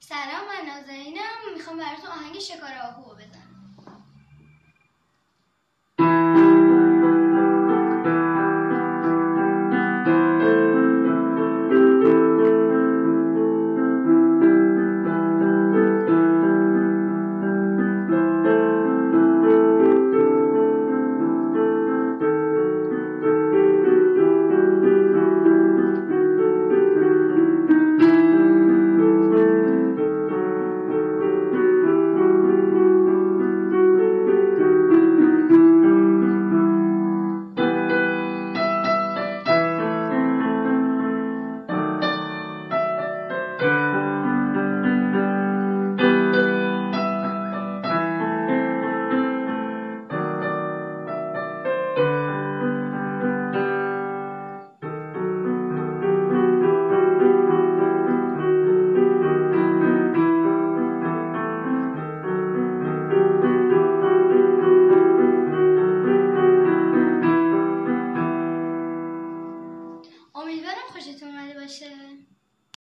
سلام من نازنینم. می‌خوام براتون آهنگ شکار آهو. امیدوارم خوشتون اومده باشه.